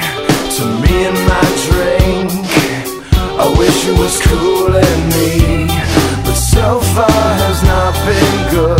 to me and my drink. I wish it was cool in me, but so far has not been good.